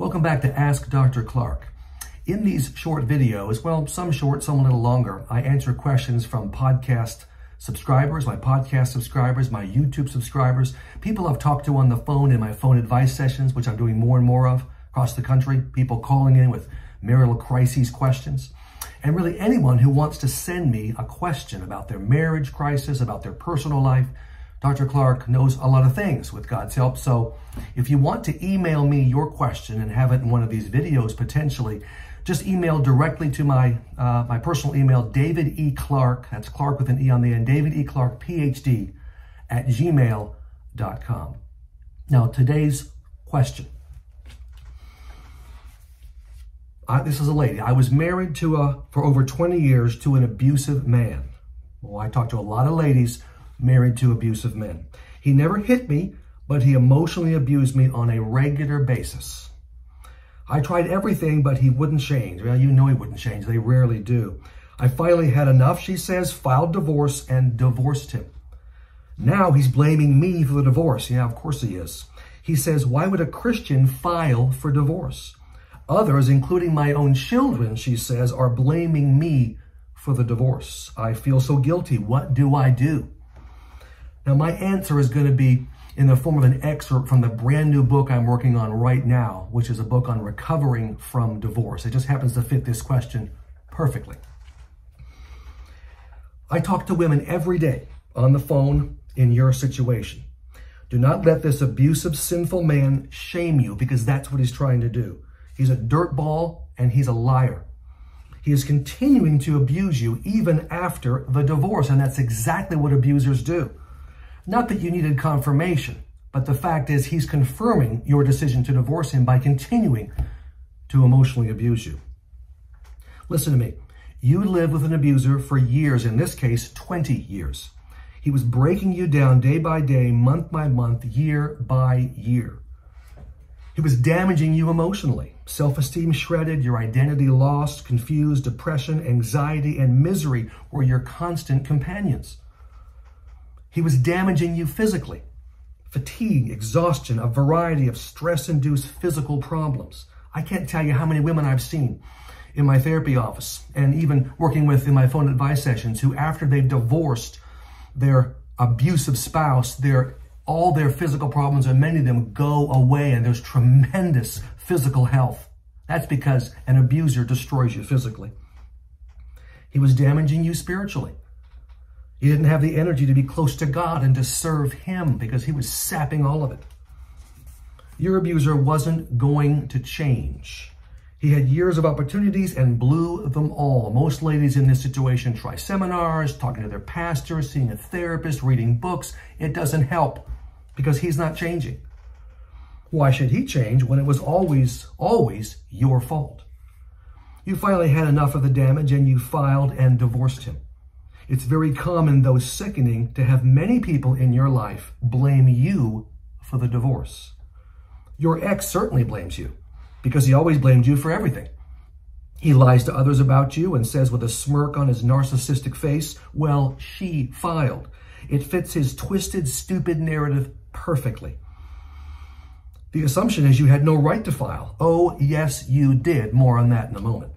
Welcome back to Ask Dr. Clarke. In these short videos, well, some short, some a little longer, I answer questions from podcast subscribers, my podcast subscribers, my YouTube subscribers, people I've talked to on the phone in my phone advice sessions, which I'm doing more and more of across the country, people calling in with marital crises questions, and really anyone who wants to send me a question about their marriage crisis, about their personal life, Dr. Clarke knows a lot of things with God's help. So if you want to email me your question and have it in one of these videos potentially, just email directly to my uh, my personal email, David E. Clarke, that's Clarke with an E on the end, David E. Clarke, PhD, at gmail.com. Now, today's question. I, this is a lady. I was married to a, for over 20 years to an abusive man. Well, I talked to a lot of ladies married to abusive men. He never hit me, but he emotionally abused me on a regular basis. I tried everything, but he wouldn't change. Well, you know he wouldn't change. They rarely do. I finally had enough, she says, filed divorce and divorced him. Now he's blaming me for the divorce. Yeah, of course he is. He says, why would a Christian file for divorce? Others, including my own children, she says, are blaming me for the divorce. I feel so guilty. What do I do? Now, my answer is going to be in the form of an excerpt from the brand new book I'm working on right now, which is a book on recovering from divorce. It just happens to fit this question perfectly. I talk to women every day on the phone in your situation. Do not let this abusive, sinful man shame you because that's what he's trying to do. He's a dirtball and he's a liar. He is continuing to abuse you even after the divorce, and that's exactly what abusers do. Not that you needed confirmation, but the fact is he's confirming your decision to divorce him by continuing to emotionally abuse you. Listen to me. You lived with an abuser for years, in this case, 20 years. He was breaking you down day by day, month by month, year by year. He was damaging you emotionally. Self-esteem shredded, your identity lost, confused, depression, anxiety, and misery were your constant companions. He was damaging you physically. Fatigue, exhaustion, a variety of stress-induced physical problems. I can't tell you how many women I've seen in my therapy office and even working with in my phone advice sessions who after they've divorced their abusive spouse, their all their physical problems and many of them go away and there's tremendous physical health. That's because an abuser destroys you physically. He was damaging you spiritually. He didn't have the energy to be close to God and to serve Him because he was sapping all of it. Your abuser wasn't going to change. He had years of opportunities and blew them all. Most ladies in this situation try seminars, talking to their pastor, seeing a therapist, reading books. It doesn't help because he's not changing. Why should he change when it was always, always your fault? You finally had enough of the damage and you filed and divorced him. It's very common, though sickening, to have many people in your life blame you for the divorce. Your ex certainly blames you because he always blamed you for everything. He lies to others about you and says with a smirk on his narcissistic face, well, she filed. It fits his twisted, stupid narrative perfectly. The assumption is you had no right to file. Oh, yes, you did. More on that in a moment.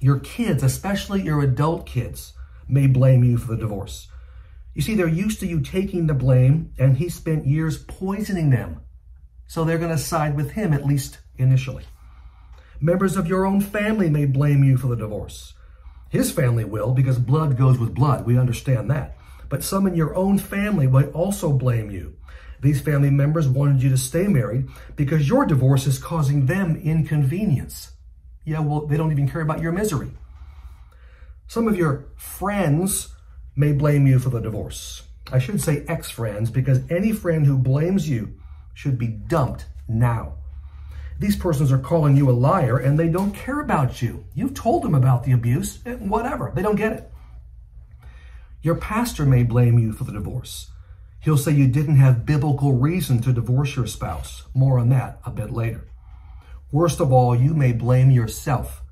Your kids, especially your adult kids, may blame you for the divorce. You see, they're used to you taking the blame, and he spent years poisoning them. So they're going to side with him, at least initially. Members of your own family may blame you for the divorce. His family will, because blood goes with blood. We understand that. But some in your own family might also blame you. These family members wanted you to stay married because your divorce is causing them inconvenience. Yeah, well, they don't even care about your misery. Some of your friends may blame you for the divorce. I should say ex-friends because any friend who blames you should be dumped now. These persons are calling you a liar and they don't care about you. You've told them about the abuse, whatever. They don't get it. Your pastor may blame you for the divorce. He'll say you didn't have biblical reason to divorce your spouse. More on that a bit later. Worst of all, you may blame yourself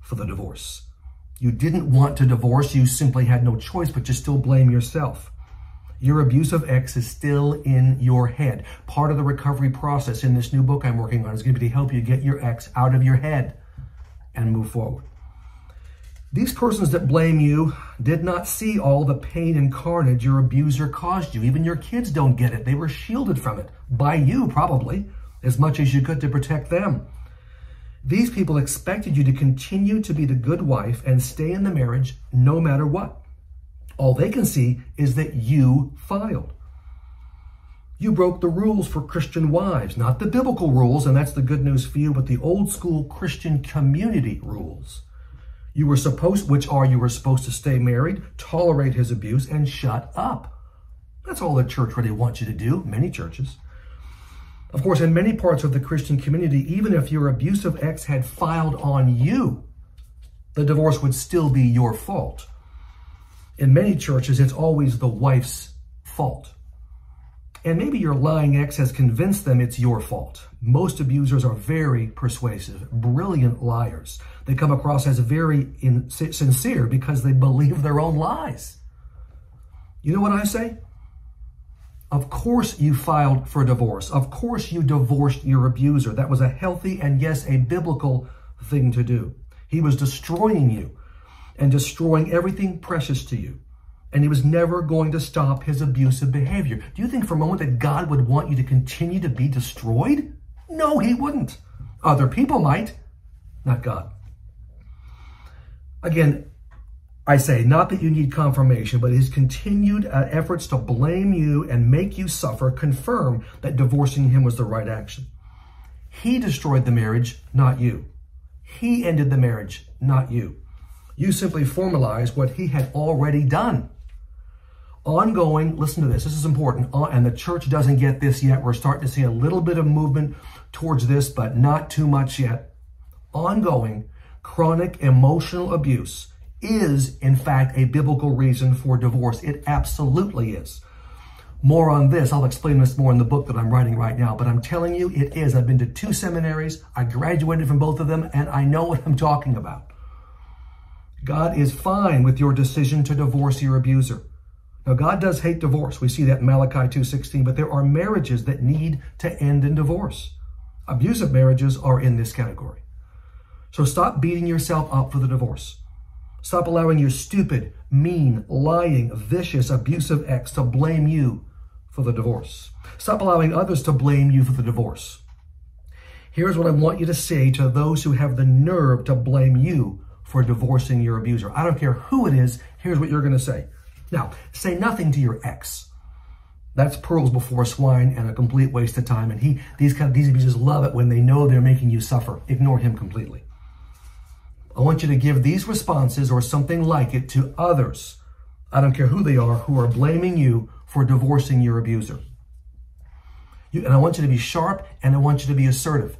for the divorce. You didn't want to divorce. You simply had no choice, but you still blame yourself. Your abusive ex is still in your head. Part of the recovery process in this new book I'm working on is going to be to help you get your ex out of your head and move forward. These persons that blame you did not see all the pain and carnage your abuser caused you. Even your kids don't get it. They were shielded from it by you, probably, as much as you could to protect them. These people expected you to continue to be the good wife and stay in the marriage no matter what. All they can see is that you filed. You broke the rules for Christian wives, not the biblical rules, and that's the good news for you, but the old school Christian community rules. You were supposed, which are you were supposed to stay married, tolerate his abuse, and shut up. That's all the church really wants you to do, many churches. Of course, in many parts of the Christian community, even if your abusive ex had filed on you, the divorce would still be your fault. In many churches, it's always the wife's fault. And maybe your lying ex has convinced them it's your fault. Most abusers are very persuasive, brilliant liars. They come across as very in, sincere because they believe their own lies. You know what I say? Of course you filed for divorce. Of course you divorced your abuser. That was a healthy and yes, a biblical thing to do. He was destroying you and destroying everything precious to you and he was never going to stop his abusive behavior. Do you think for a moment that God would want you to continue to be destroyed? No, he wouldn't. Other people might, not God. Again, I say, not that you need confirmation, but his continued uh, efforts to blame you and make you suffer confirm that divorcing him was the right action. He destroyed the marriage, not you. He ended the marriage, not you. You simply formalize what he had already done ongoing, listen to this, this is important, uh, and the church doesn't get this yet. We're starting to see a little bit of movement towards this, but not too much yet. Ongoing chronic emotional abuse is, in fact, a biblical reason for divorce. It absolutely is. More on this, I'll explain this more in the book that I'm writing right now, but I'm telling you, it is. I've been to two seminaries, I graduated from both of them, and I know what I'm talking about. God is fine with your decision to divorce your abuser. Now, God does hate divorce. We see that in Malachi 2.16, but there are marriages that need to end in divorce. Abusive marriages are in this category. So stop beating yourself up for the divorce. Stop allowing your stupid, mean, lying, vicious, abusive ex to blame you for the divorce. Stop allowing others to blame you for the divorce. Here's what I want you to say to those who have the nerve to blame you for divorcing your abuser. I don't care who it is. Here's what you're going to say. Now, say nothing to your ex. That's pearls before swine and a complete waste of time. And he, these kind of, these abusers love it when they know they're making you suffer. Ignore him completely. I want you to give these responses or something like it to others. I don't care who they are, who are blaming you for divorcing your abuser. You, and I want you to be sharp and I want you to be assertive.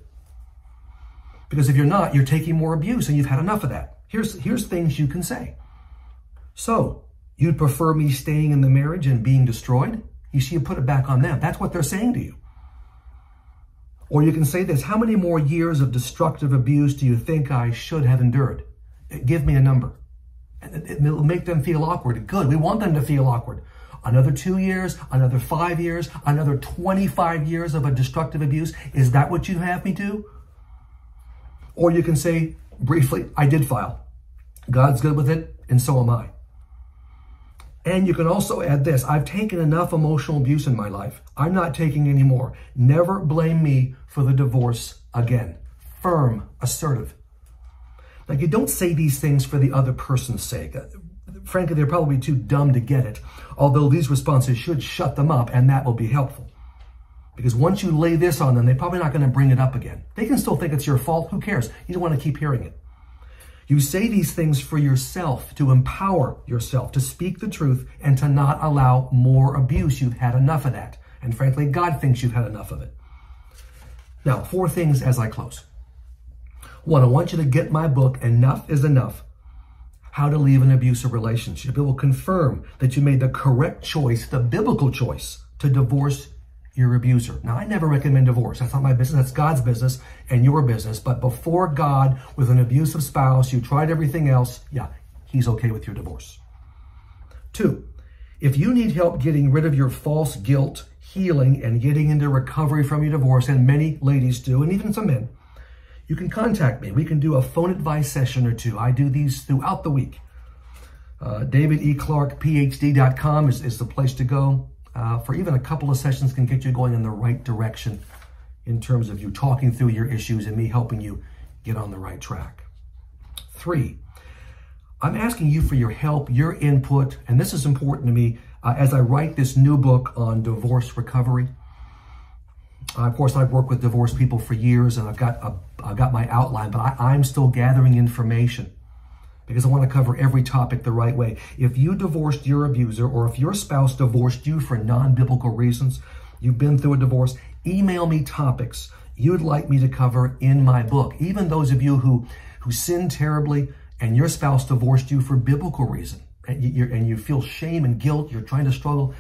Because if you're not, you're taking more abuse and you've had enough of that. Here's, here's things you can say. So, You'd prefer me staying in the marriage and being destroyed? You see, you put it back on them. That's what they're saying to you. Or you can say this, how many more years of destructive abuse do you think I should have endured? Give me a number. And It'll make them feel awkward. Good. We want them to feel awkward. Another two years, another five years, another 25 years of a destructive abuse. Is that what you have me do? Or you can say briefly, I did file. God's good with it, and so am I. And you can also add this I've taken enough emotional abuse in my life. I'm not taking any more. Never blame me for the divorce again. Firm, assertive. Like you don't say these things for the other person's sake. Uh, frankly, they're probably too dumb to get it, although these responses should shut them up, and that will be helpful. Because once you lay this on them, they're probably not going to bring it up again. They can still think it's your fault. Who cares? You don't want to keep hearing it. You say these things for yourself, to empower yourself, to speak the truth, and to not allow more abuse. You've had enough of that. And frankly, God thinks you've had enough of it. Now, four things as I close. One, I want you to get my book, Enough is Enough How to Leave an Abusive Relationship. It will confirm that you made the correct choice, the biblical choice, to divorce your abuser. Now, I never recommend divorce. That's not my business. That's God's business and your business. But before God, with an abusive spouse, you tried everything else. Yeah, he's okay with your divorce. Two, If you need help getting rid of your false guilt, healing, and getting into recovery from your divorce, and many ladies do, and even some men, you can contact me. We can do a phone advice session or two. I do these throughout the week. Uh, DavidEClarkePhD.com is, is the place to go. Uh, for even a couple of sessions can get you going in the right direction in terms of you talking through your issues and me helping you get on the right track. Three, I'm asking you for your help, your input, and this is important to me uh, as I write this new book on divorce recovery. Uh, of course, I've worked with divorced people for years, and I've got a, I've got my outline, but I, I'm still gathering information because I want to cover every topic the right way. If you divorced your abuser, or if your spouse divorced you for non-biblical reasons, you've been through a divorce, email me topics you'd like me to cover in my book. Even those of you who who sinned terribly and your spouse divorced you for biblical reason, and you, and you feel shame and guilt, you're trying to struggle.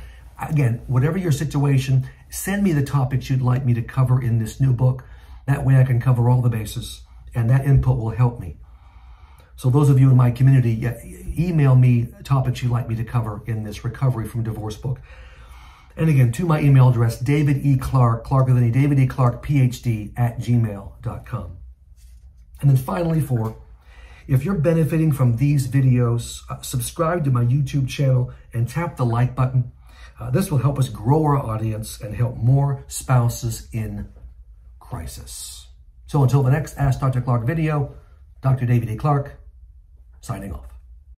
Again, whatever your situation, send me the topics you'd like me to cover in this new book. That way I can cover all the bases, and that input will help me. So those of you in my community, email me topics you'd like me to cover in this recovery from divorce book. And again, to my email address, David E. Clarke, Clarke with any David E. Clarke, PhD at gmail.com. And then finally, for if you're benefiting from these videos, uh, subscribe to my YouTube channel and tap the like button. Uh, this will help us grow our audience and help more spouses in crisis. So until the next Ask Dr. Clarke video, Dr. David E. Clarke, signing off.